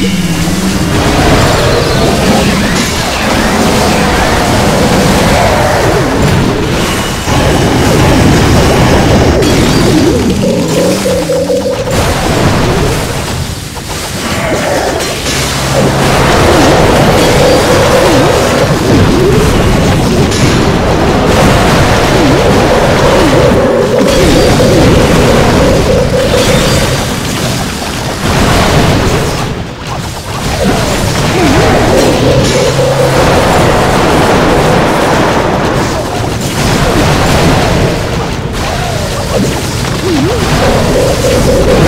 Yeah. Woo!